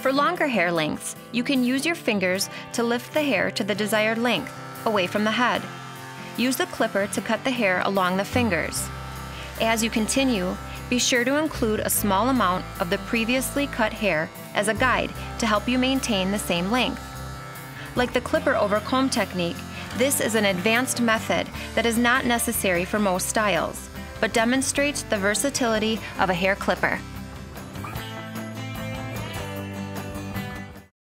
For longer hair lengths, you can use your fingers to lift the hair to the desired length, away from the head. Use the clipper to cut the hair along the fingers. As you continue, be sure to include a small amount of the previously cut hair as a guide to help you maintain the same length. Like the clipper over comb technique, this is an advanced method that is not necessary for most styles, but demonstrates the versatility of a hair clipper.